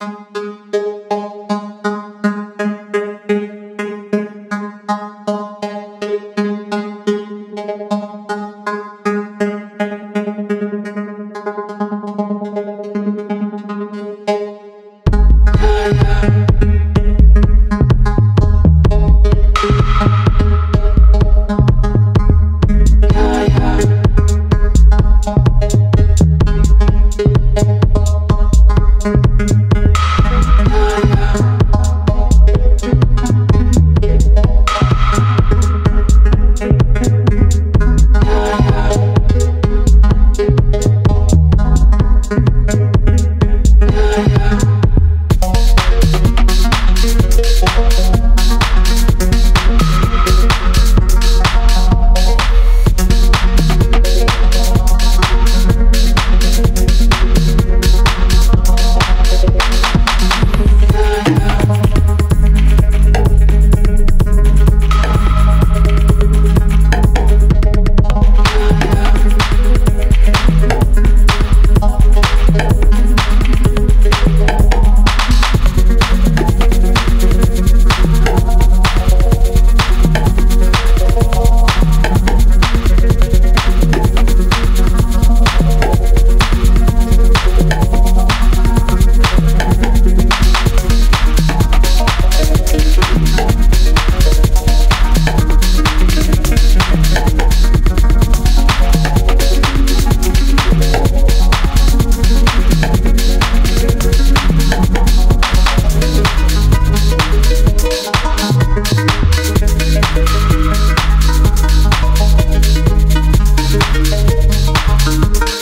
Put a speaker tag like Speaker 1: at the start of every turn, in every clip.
Speaker 1: Música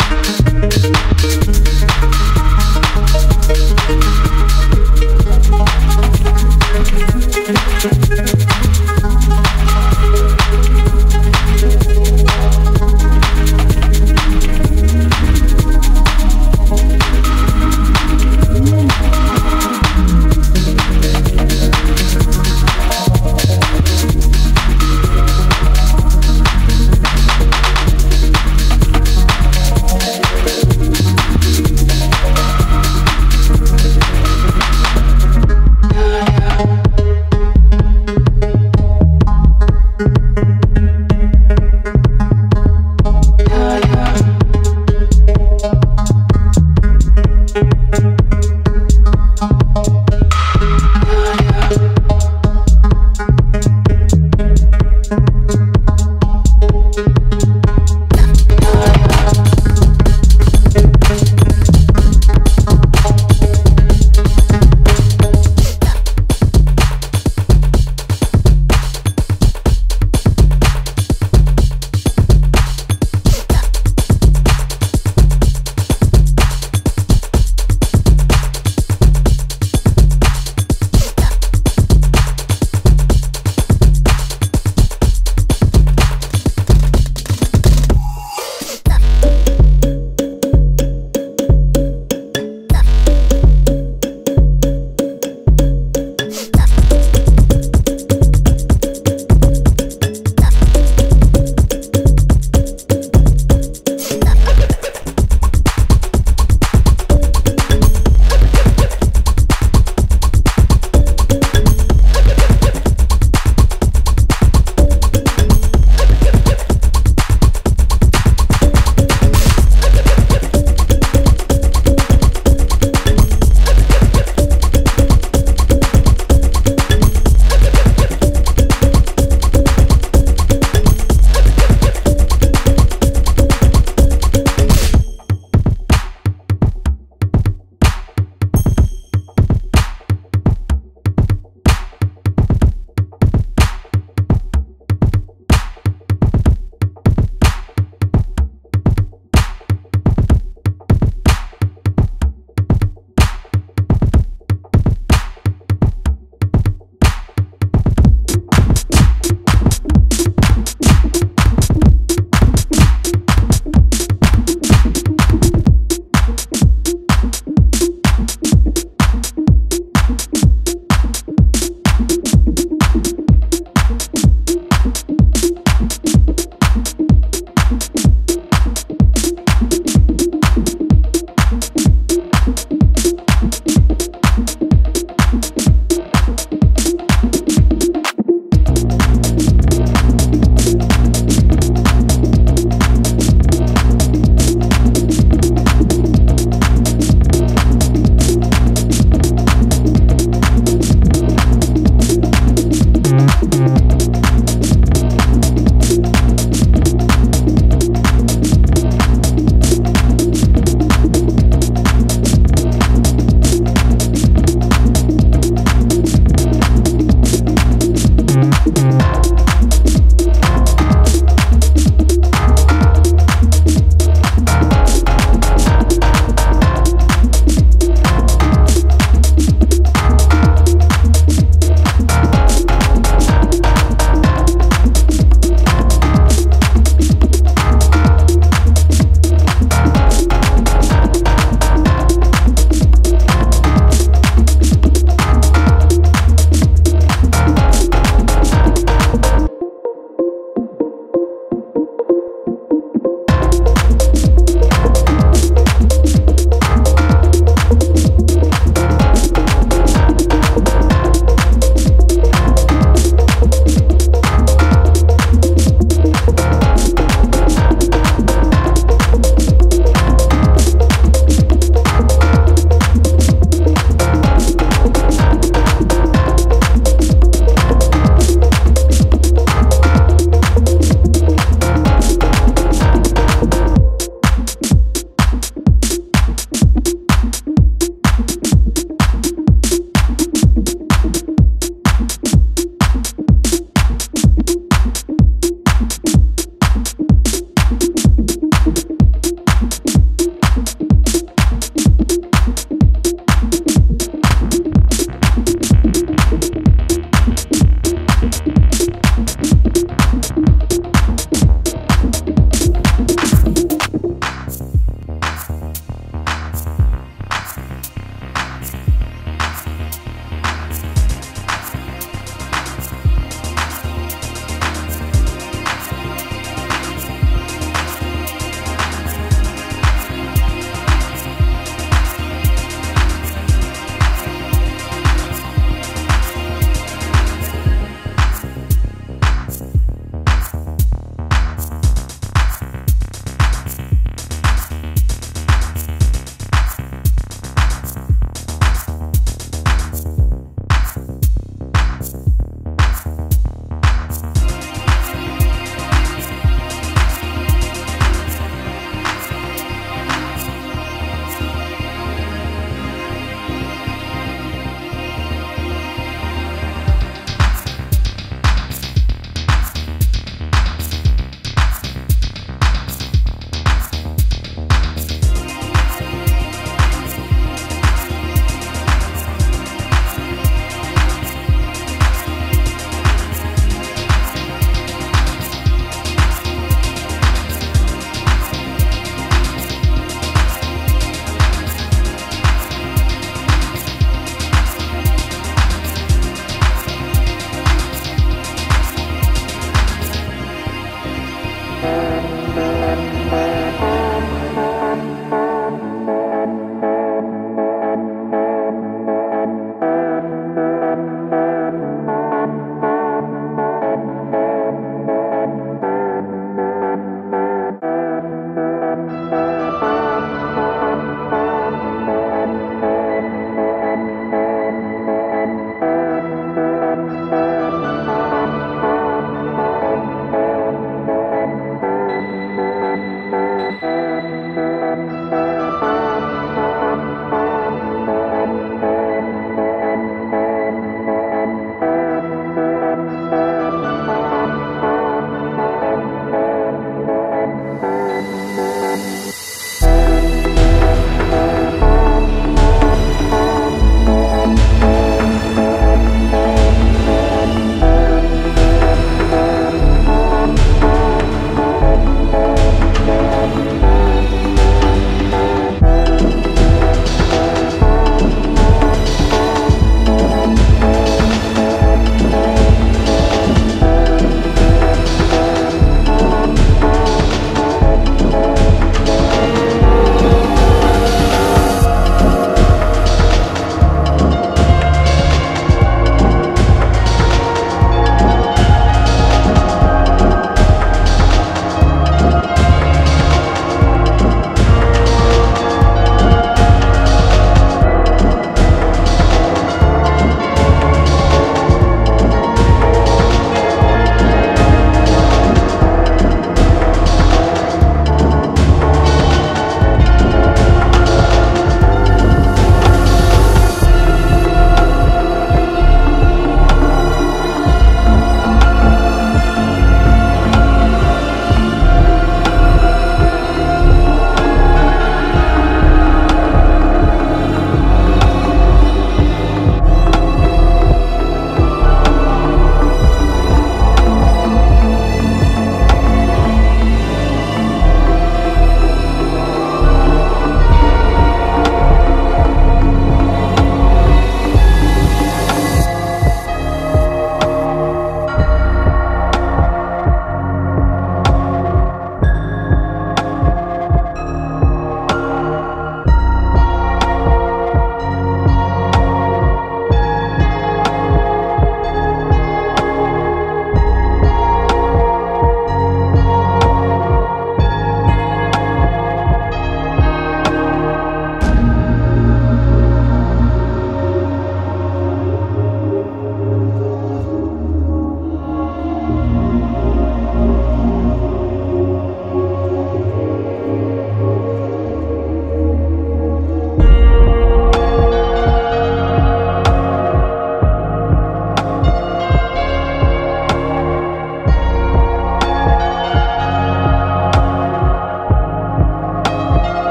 Speaker 1: Thank